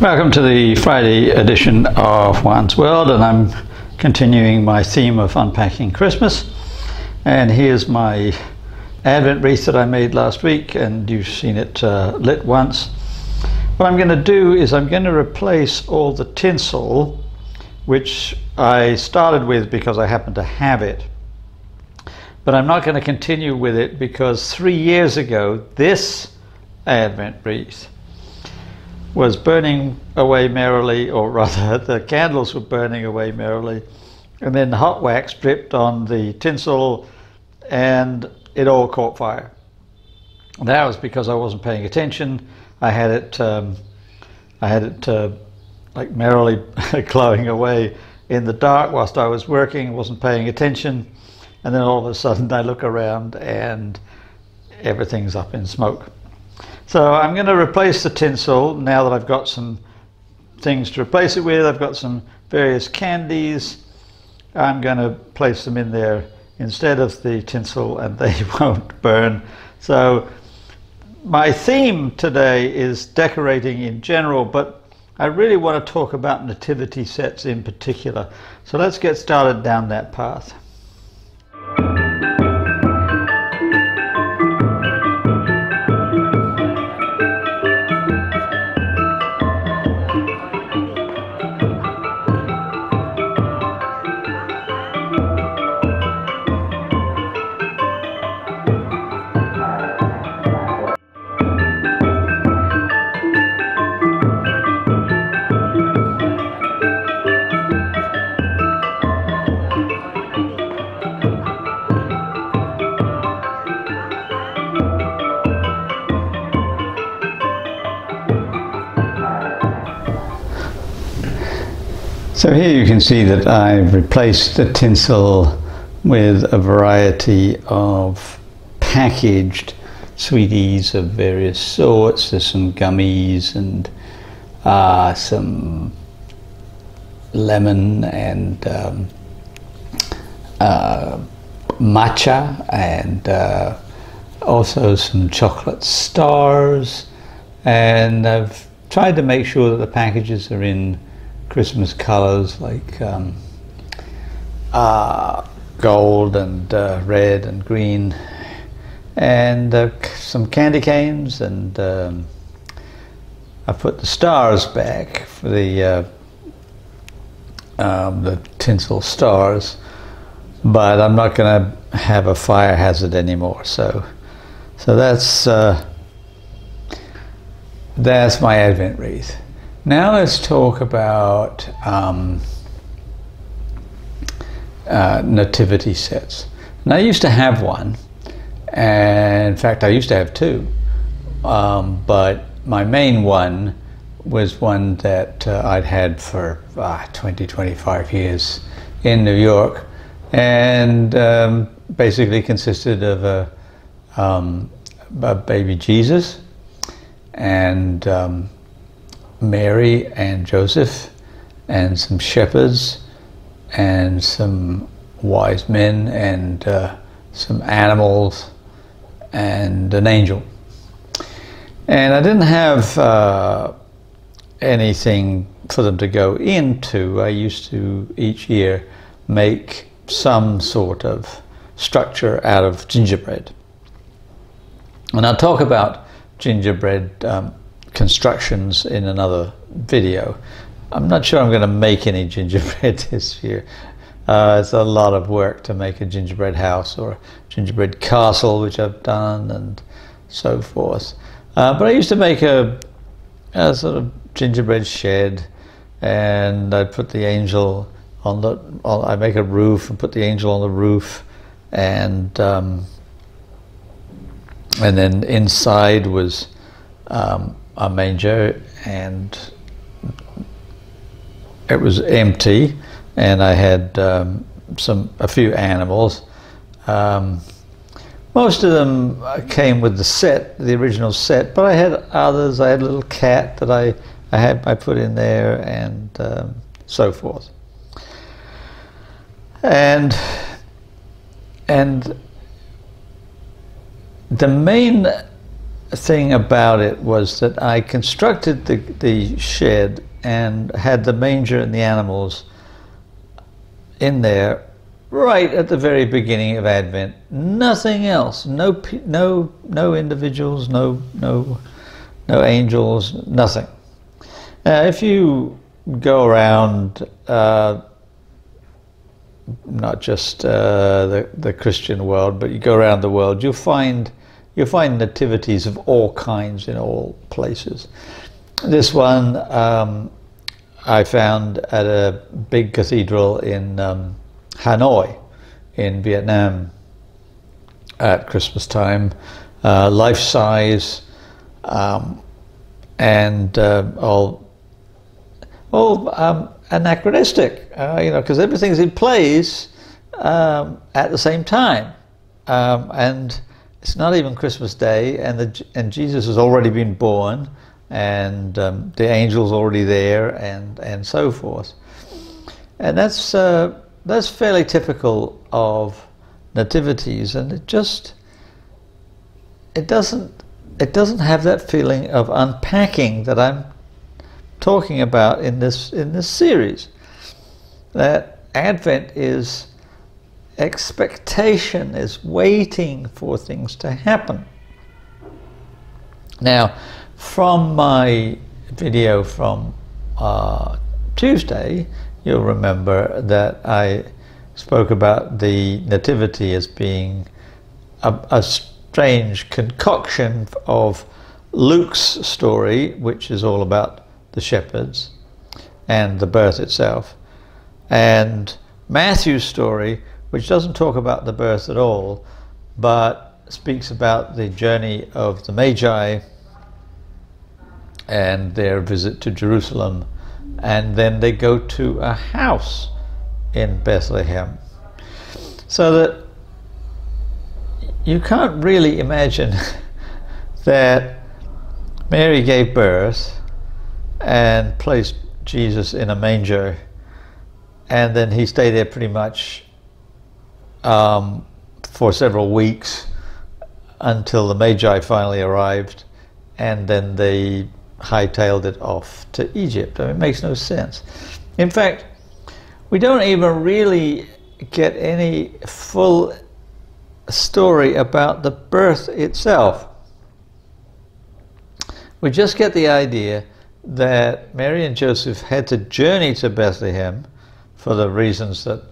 Welcome to the Friday edition of Juan's Whirled, and I'm continuing my theme of unpacking Christmas. And here's my Advent wreath that I made last week, and you've seen it uh, lit once. What I'm going to do is I'm going to replace all the tinsel, which I started with because I happen to have it. But I'm not going to continue with it because three years ago, this Advent wreath was burning away merrily, or rather, the candles were burning away merrily, and then the hot wax dripped on the tinsel, and it all caught fire. That was because I wasn't paying attention. I had it, um, I had it uh, like merrily glowing away in the dark whilst I was working, wasn't paying attention, and then all of a sudden I look around and everything's up in smoke. So I'm going to replace the tinsel now that I've got some things to replace it with. I've got some various candies. I'm going to place them in there instead of the tinsel and they won't burn. So my theme today is decorating in general, but I really want to talk about nativity sets in particular. So let's get started down that path. Here you can see that I've replaced the tinsel with a variety of packaged sweeties of various sorts. There's some gummies and uh, some lemon and um, uh, matcha and uh, also some chocolate stars and I've tried to make sure that the packages are in Christmas colors like um, uh, gold and uh, red and green, and uh, some candy canes, and um, I put the stars back for the uh, um, the tinsel stars, but I'm not going to have a fire hazard anymore. So, so that's uh, that's my Advent wreath. Now let's talk about um, uh, nativity sets. I used to have one, and in fact, I used to have two, um, but my main one was one that uh, I'd had for uh, 20, 25 years in New York, and um, basically consisted of a, um, a baby Jesus and um, Mary and Joseph and some shepherds and some wise men and uh, some animals and an angel. And I didn't have uh, anything for them to go into. I used to each year make some sort of structure out of gingerbread. And I'll talk about gingerbread um, constructions in another video. I'm not sure I'm going to make any gingerbread this year. Uh, it's a lot of work to make a gingerbread house or a gingerbread castle, which I've done, and so forth. Uh, but I used to make a, a, sort of gingerbread shed, and I'd put the angel on the. I make a roof and put the angel on the roof, and um, and then inside was um, a manger and it was empty and I had um, some a few animals. Um, most of them came with the set, the original set, but I had others. I had a little cat that I, I had I put in there and um, so forth. And and the main thing about it was that I constructed the, the shed and had the manger and the animals in there right at the very beginning of Advent. Nothing else. No, no, no individuals. No, no, no angels. Nothing. Now, if you go around, uh, not just uh, the the Christian world, but you go around the world, you'll find you'll find nativities of all kinds in all places. This one um, I found at a big cathedral in. Um, Hanoi in Vietnam at Christmas time, uh, life size, um, and uh, all all um, anachronistic, uh, you know, because everything's in place um, at the same time, um, and it's not even Christmas Day, and the and Jesus has already been born, and um, the angel's already there, and and so forth, and that's uh, that's fairly typical of nativities, and it just it doesn't it doesn't have that feeling of unpacking that I'm talking about in this in this series. That Advent is expectation, is waiting for things to happen. Now, from my video from uh, Tuesday, you'll remember that I spoke about the Nativity as being a, a strange concoction of Luke's story, which is all about the shepherds and the birth itself, and Matthew's story, which doesn't talk about the birth at all, but speaks about the journey of the Magi and their visit to Jerusalem and then they go to a house in Bethlehem. So that you can't really imagine that Mary gave birth and placed Jesus in a manger, and then he stayed there pretty much um, for several weeks until the Magi finally arrived, and then they hightailed it off to Egypt. I mean, it makes no sense. In fact, we don't even really get any full story about the birth itself. We just get the idea that Mary and Joseph had to journey to Bethlehem for the reasons that,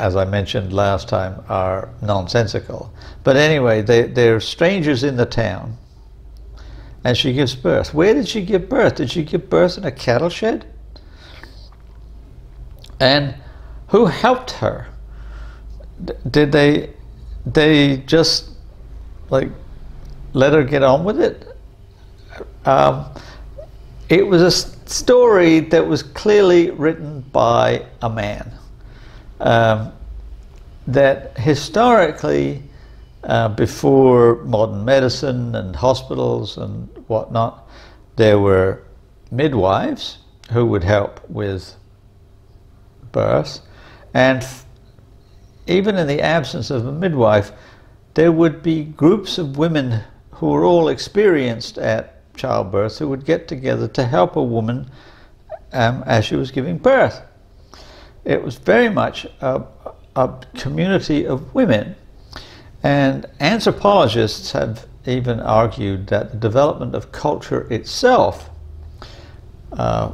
as I mentioned last time, are nonsensical. But anyway, they, they're strangers in the town and she gives birth. Where did she give birth? Did she give birth in a cattle shed? And who helped her? did they they just like let her get on with it? Um, it was a story that was clearly written by a man. Um, that historically uh, before modern medicine and hospitals and whatnot, there were midwives who would help with birth. And even in the absence of a midwife, there would be groups of women who were all experienced at childbirth who would get together to help a woman um, as she was giving birth. It was very much a, a community of women and anthropologists have even argued that the development of culture itself uh,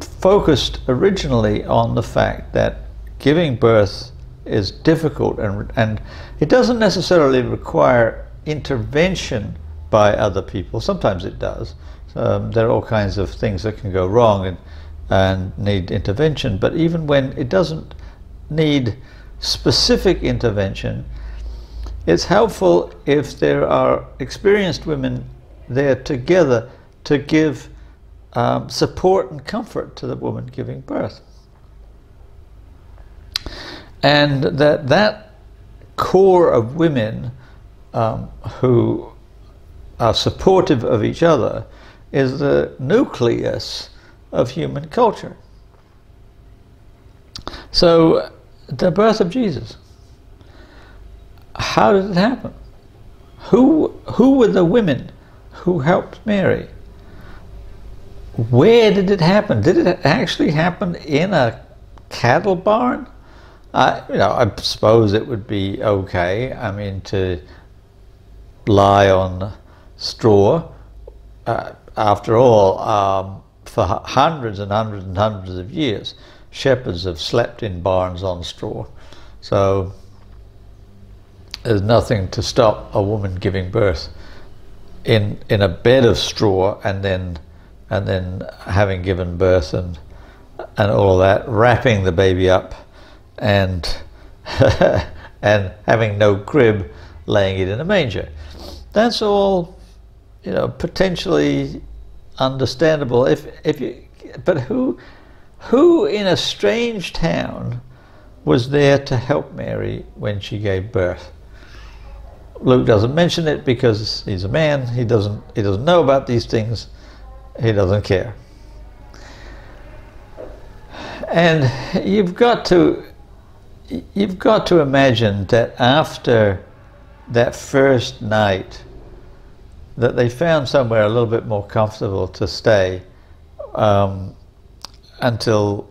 focused originally on the fact that giving birth is difficult and, and it doesn't necessarily require intervention by other people. Sometimes it does. Um, there are all kinds of things that can go wrong and, and need intervention, but even when it doesn't need specific intervention, it's helpful if there are experienced women there together to give um, support and comfort to the woman giving birth. And that that core of women um, who are supportive of each other is the nucleus of human culture. So the birth of Jesus how did it happen? Who, who were the women who helped Mary. Where did it happen? Did it actually happen in a cattle barn? I, you know, I suppose it would be okay. I mean, to lie on straw. Uh, after all, um, for hundreds and hundreds and hundreds of years, shepherds have slept in barns on straw. So there's nothing to stop a woman giving birth in in a bed of straw and then and then having given birth and and all that, wrapping the baby up and and having no crib, laying it in a manger. That's all, you know, potentially understandable. If if you, but who who in a strange town was there to help Mary when she gave birth? Luke doesn't mention it because he's a man. He doesn't he doesn't know about these things. He doesn't care. And you've got to you've got to imagine that after that first night that they found somewhere a little bit more comfortable to stay um, until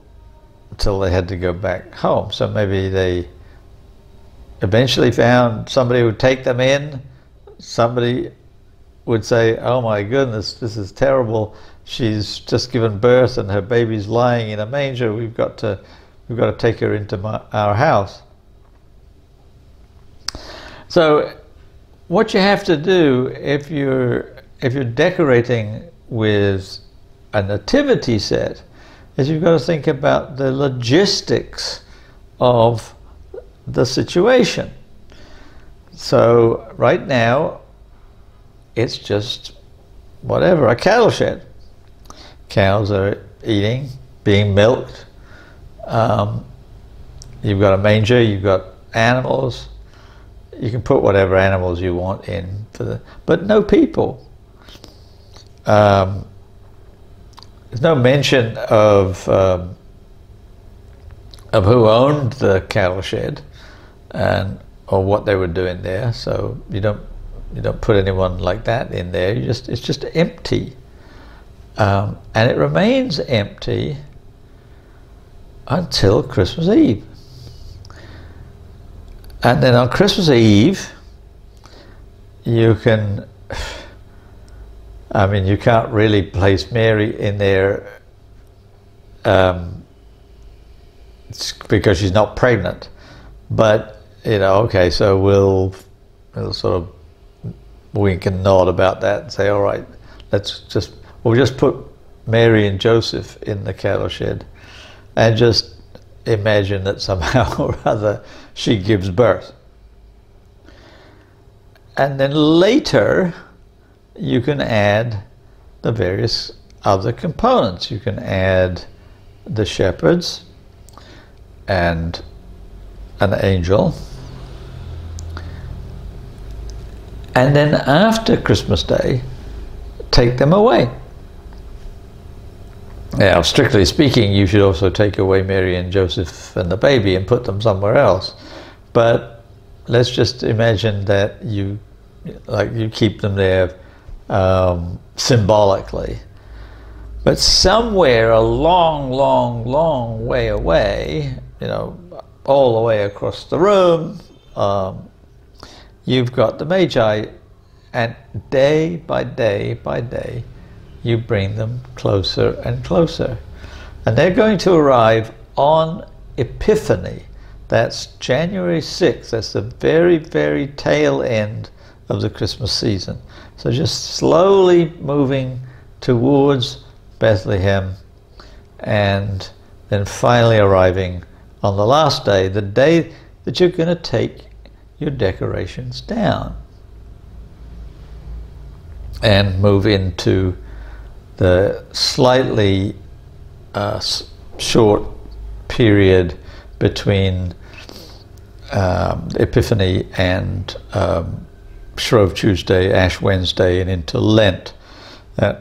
until they had to go back home. So maybe they eventually found somebody would take them in. Somebody would say, "Oh my goodness, this is terrible. She's just given birth and her baby's lying in a manger. We've got to, we've got to take her into my, our house." So, what you have to do if you're if you're decorating with a nativity set is you've got to think about the logistics of the situation. So right now, it's just whatever, a cattle shed. Cows are eating, being milked. Um, you've got a manger, you've got animals. You can put whatever animals you want in, the, but no people. Um, there's no mention of um, of who owned the cattle shed and or what they were doing there. So you don't you don't put anyone like that in there. You just it's just empty, um, and it remains empty until Christmas Eve. And then on Christmas Eve, you can. I mean, you can't really place Mary in there um, because she's not pregnant. But you know, okay, so we'll, we'll sort of wink and nod about that and say, all right, let's just, we'll just put Mary and Joseph in the cattle shed and just imagine that somehow or other she gives birth. And then later, you can add the various other components. You can add the shepherds and an angel and then after Christmas Day, take them away. Now, strictly speaking, you should also take away Mary and Joseph and the baby and put them somewhere else. But let's just imagine that you, like, you keep them there um, symbolically. But somewhere a long, long, long way away, you know, all the way across the room, um, you've got the Magi, and day by day by day, you bring them closer and closer. And they're going to arrive on Epiphany. That's January 6th. That's the very, very tail end of the Christmas season. So just slowly moving towards Bethlehem and then finally arriving on the last day, the day that you're going to take your decorations down and move into the slightly uh, short period between um, Epiphany and um, Shrove Tuesday, Ash Wednesday, and into Lent. Uh,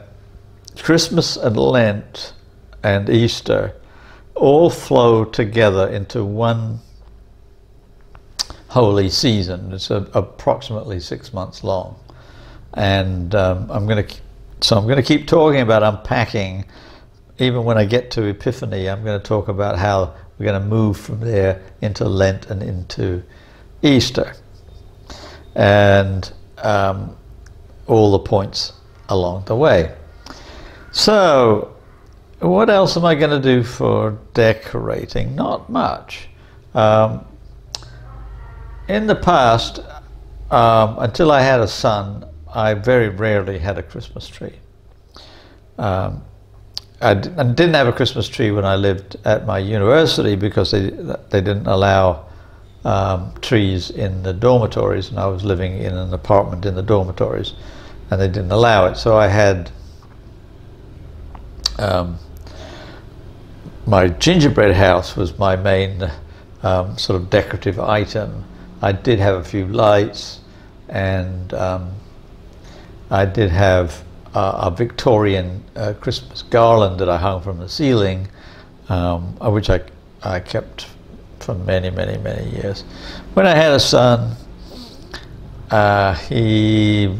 Christmas and Lent and Easter all flow together into one holy season. It's a, approximately six months long. and um, I'm going to so I'm going to keep talking about unpacking. Even when I get to Epiphany, I'm going to talk about how we're going to move from there into Lent and into Easter, and um, all the points along the way. So, what else am I going to do for decorating? Not much. Um, in the past, um, until I had a son, I very rarely had a Christmas tree. Um, I d- I didn't have a Christmas tree when I lived at my university because they they didn't allow um, trees in the dormitories, and I was living in an apartment in the dormitories, and they didn't allow it. So I had um, my gingerbread house was my main um, sort of decorative item. I did have a few lights, and um, I did have a Victorian uh, Christmas garland that I hung from the ceiling, um, uh, which I, I kept for many, many, many years. When I had a son, uh, he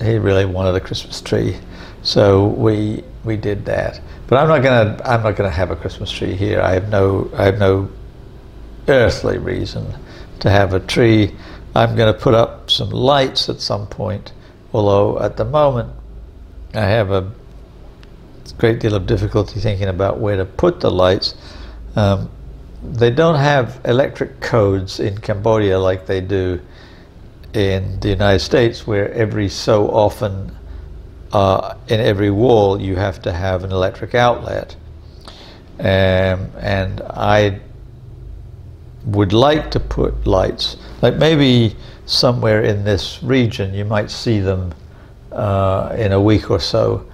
he really wanted a Christmas tree, so we we did that. But I'm not gonna I'm not gonna have a Christmas tree here. I have no I have no earthly reason to have a tree. I'm going to put up some lights at some point, although at the moment I have a great deal of difficulty thinking about where to put the lights. Um, they don't have electric codes in Cambodia like they do in the United States, where every so often uh, in every wall you have to have an electric outlet. Um, and I would like to put lights, like maybe somewhere in this region, you might see them uh, in a week or so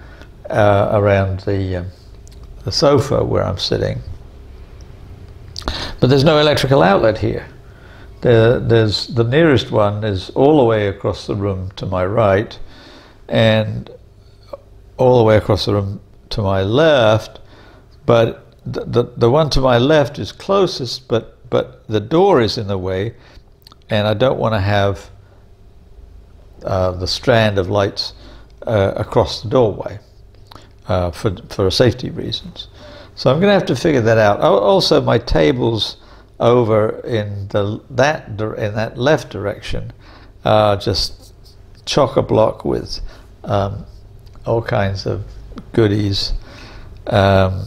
uh, around the, um, the sofa where I'm sitting. But there's no electrical outlet here. There, there's the nearest one is all the way across the room to my right, and all the way across the room to my left. But the, the, the one to my left is closest, but but the door is in the way, and I don't want to have uh, the strand of lights uh, across the doorway uh, for, for safety reasons. So I'm going to have to figure that out. Also, my tables over in the that in that left direction are just chock a block with um, all kinds of goodies, um,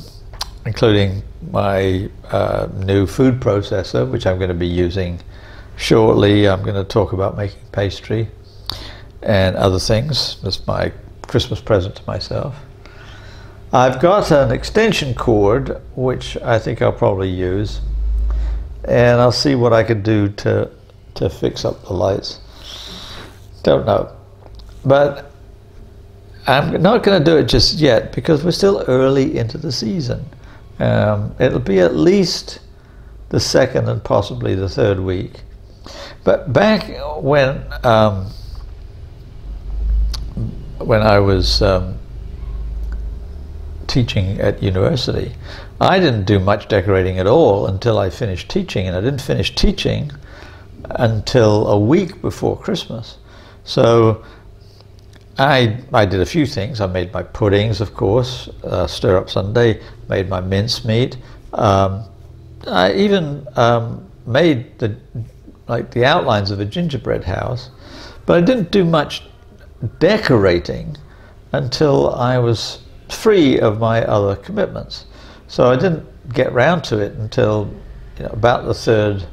including my uh, new food processor, which I'm going to be using shortly. I'm going to talk about making pastry and other things. That's my Christmas present to myself. I've got an extension cord, which I think I'll probably use, and I'll see what I could do to to fix up the lights. Don't know, but I'm not going to do it just yet because we're still early into the season. Um, it'll be at least the second and possibly the third week. But back when um, when I was um, teaching at university, I didn't do much decorating at all until I finished teaching, and I didn't finish teaching until a week before Christmas. So I, I did a few things. I made my puddings, of course, uh, stir up Sunday, made my mincemeat. Um, I even um, made the like the outlines of a gingerbread house, but I didn't do much decorating until I was free of my other commitments. So I didn't get round to it until you know, about the third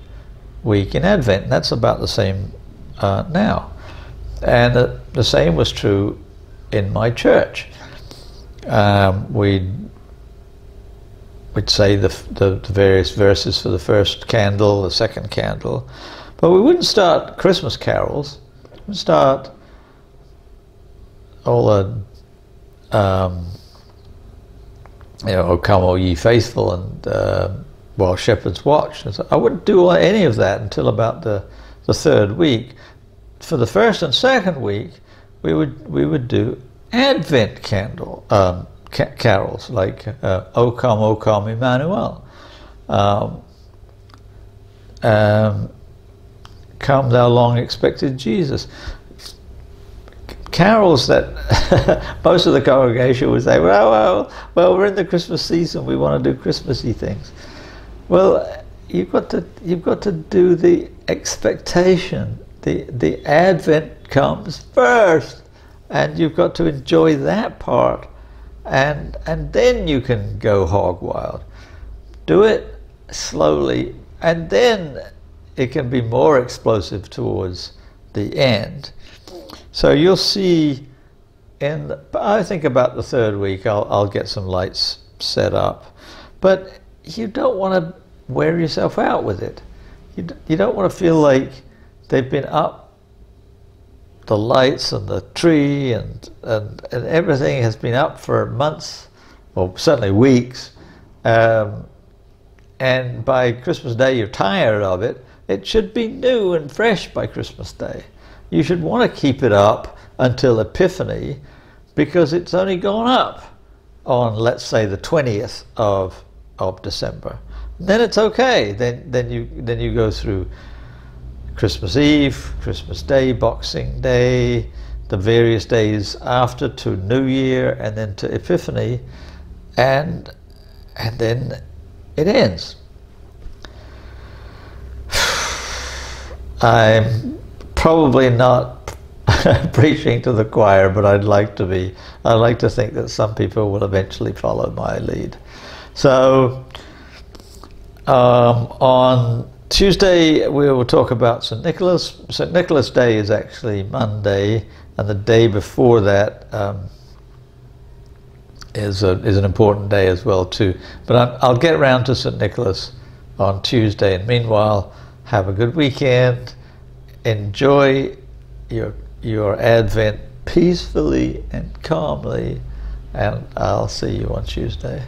week in Advent. And that's about the same uh, now. And the, same was true in my church. Um, we'd, we'd say the, the, the, various verses for the first candle, the second candle, but we wouldn't start Christmas carols. We'd start all the, um, you know, O come, O ye faithful, and uh, while shepherds watch. So I wouldn't do any of that until about the, the third week for the first and second week, we would we would do Advent candle um, ca carols like uh, "O Come, O Come, Emmanuel," um, um, "Come, Thou Long Expected Jesus." carols that most of the congregation would say, well, well, well, we're in the Christmas season. We want to do Christmassy things. Well, you've got to you've got to do the expectation. The the Advent comes first, and you've got to enjoy that part, and and then you can go hog wild. Do it slowly, and then it can be more explosive towards the end. So you'll see in, the, I think about the third week, I'll, I'll get some lights set up. But you don't want to wear yourself out with it. You, you don't want to feel like they've been up the lights and the tree and, and, and everything has been up for months, or certainly weeks. Um, and by Christmas Day you're tired of it, it should be new and fresh by Christmas Day. You should want to keep it up until Epiphany because it's only gone up on, let's say, the 20th of, of December. Then it's okay. Then, then, you, then you go through Christmas Eve, Christmas Day, Boxing Day, the various days after to New Year and then to Epiphany, and, and then it ends. I'm probably not preaching to the choir, but I'd like to be. I'd like to think that some people will eventually follow my lead. So um, on Tuesday we will talk about St. Nicholas. St. Nicholas Day is actually Monday, and the day before that um, is a, is an important day as well too. But i I'll get around to St. Nicholas on Tuesday, and meanwhile have a good weekend. Enjoy your, your Advent peacefully and calmly, and I'll see you on Tuesday.